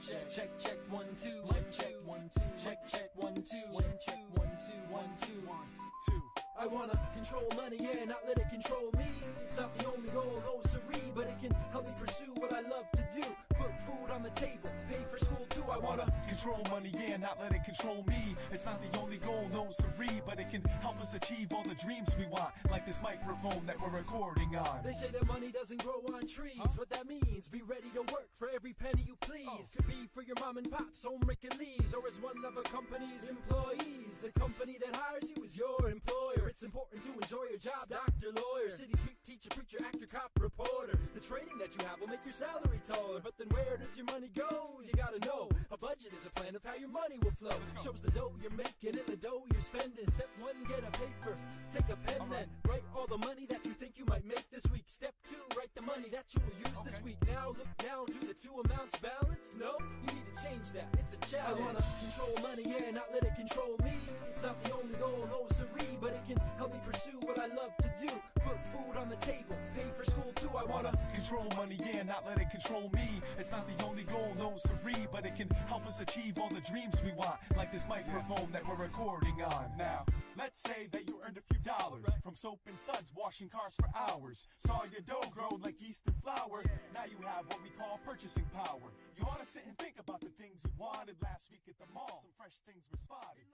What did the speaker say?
check, check, check, one, two, check, check, one, two, check, check, one, two, check, check, one, two, one, two, one, two. I wanna control money, yeah, not let it control me. It's not the Control money, yeah, not let it control me. It's not the only goal, no siree, but it can help us achieve all the dreams we want, like this microphone that we're recording on. They say that money doesn't grow on trees. What that means, be ready to work for every penny you please. Oh. Could be for your mom and pops, home raking leaves, or as one of a company's employees. The company that hires you is your employer. It's important to enjoy your job, doctor, lawyer, city sweep, teacher, preacher, actor, cop, reporter. The training that you have will make your salary taller. But then where does your money go? You gotta plan of how your money will flow. Shows the dough you're making and the dough you're spending. Step one, get a paper, take a pen, then write all the money that you think you might make this week. Step two, write the money that you will use this week. Now look down, do the two amounts balance? No, you need to change that. It's a challenge. I wanna control money, yeah, not let it control me. It's not the only goal, no siree, but it can help me pursue what I love to do. Put food on the table, pay for school too. I wanna Control money, yeah, not let it control me. It's not the only goal, no siree, but it can help us achieve all the dreams we want, like this microphone that we're recording on. Now, let's say that you earned a few dollars from soap and suds, washing cars for hours. Saw your dough grow like yeast and flour. Now you have what we call purchasing power. You ought to sit and think about the things you wanted last week at the mall. Some fresh things were spotted.